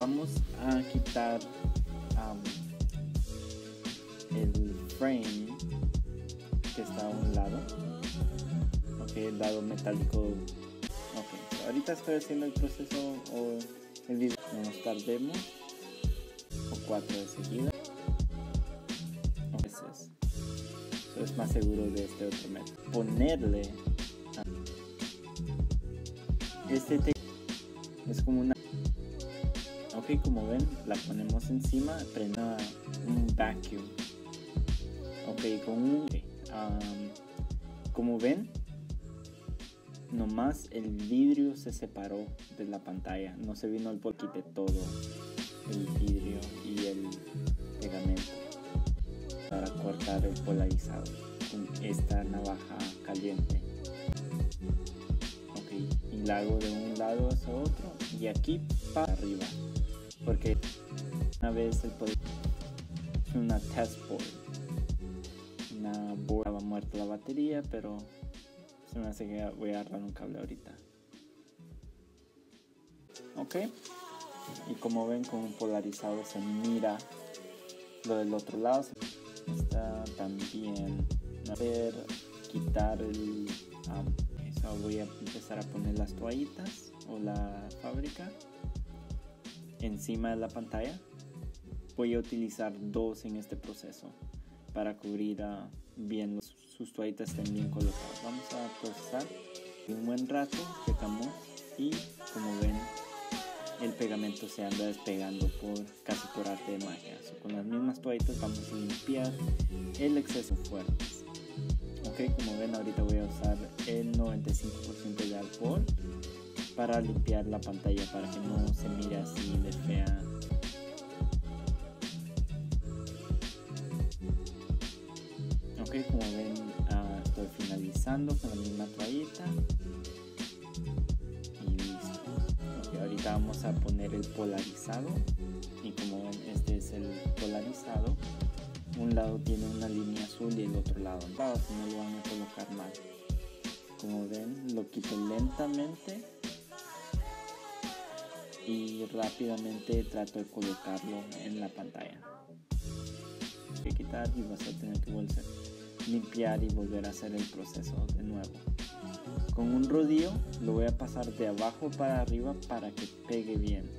vamos a quitar um, el frame que está a un lado. Ok el lado metálico. Ahorita estoy haciendo el proceso o el video. No nos tardemos o cuatro de seguida. Es, eso es más seguro de este otro método. Ponerle este es como una ok como ven la ponemos encima prenda un vacuum. Ok con un como ven nomás el vidrio se separó de la pantalla. No se vino el quité todo el vidrio y el pegamento para cortar el polarizado con esta navaja caliente. Ok y la hago de un lado hacia otro y aquí para arriba porque una vez el poder una test board una board estaba muerta la batería pero se me hace que voy a agarrar un cable ahorita. Ok. Y como ven con un polarizado se mira lo del otro lado está también a ver quitar el eso voy a empezar a poner las toallitas o la fábrica encima de la pantalla voy a utilizar dos en este proceso para cubrir uh, bien sus toallitas estén bien colocadas. Vamos a procesar un buen rato checamos y como ven el pegamento se anda despegando por casi por arte de magia. Con las mismas toallitas vamos a limpiar el exceso fuerte. Ok como ven ahorita voy a usar el 95% de alcohol para limpiar la pantalla para que no se mire así de fea. Ok como ven uh, estoy finalizando con la misma toallita. Y listo. Ahorita vamos a poner el polarizado. Y como ven este es el polarizado. Un lado tiene una línea azul y el otro lado no. Lo van a colocar mal como ven lo quito lentamente y rápidamente trato de colocarlo en la pantalla. Hay que quitar y vas a tener que volver limpiar y volver a hacer el proceso de nuevo. Con un rodillo lo voy a pasar de abajo para arriba para que pegue bien.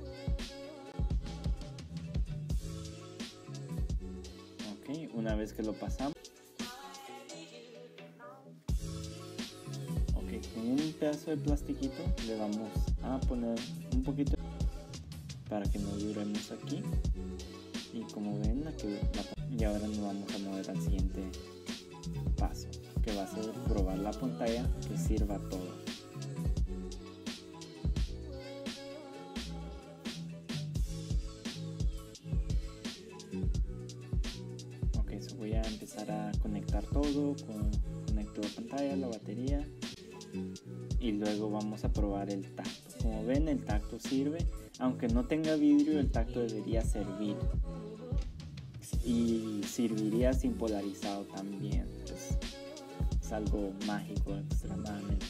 Ok, una vez que lo pasamos. Pedazo de plastiquito le vamos a poner un poquito para que no duremos aquí. Y como ven aquí y ahora nos vamos a mover al siguiente paso que va a ser probar la pantalla que sirva todo. Voy a empezar a conectar todo con, conecto la pantalla la batería y luego vamos a probar el tacto como ven el tacto sirve aunque no tenga vidrio, el tacto debería servir. Y serviría sin polarizado también. Es, es algo mágico extremadamente.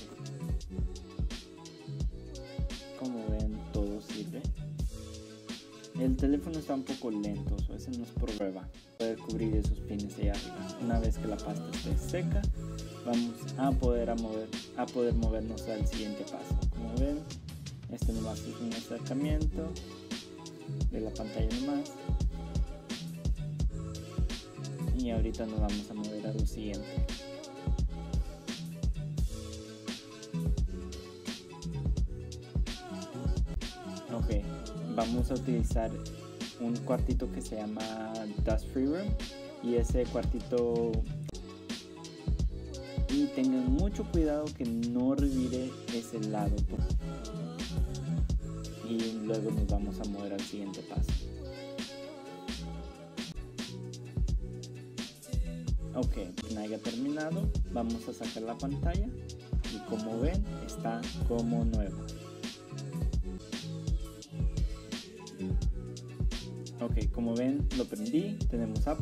Como ven, todo sirve. El teléfono está un poco lento, o ese no es prueba. Poder cubrir esos pines allá arriba. Una vez que la pasta esté seca, vamos a poder, mover, a poder movernos al siguiente paso. Como ven, este nomás es un acercamiento de la pantalla nomás y ahorita nos vamos a mover a lo siguiente ok vamos a utilizar un cuartito que se llama dust free room y ese cuartito y tengan mucho cuidado que no revire ese lado y luego nos vamos a mover al siguiente paso. Ok, una haya terminado, vamos a sacar la pantalla y como ven está como nuevo. Ok, como ven lo prendí, tenemos app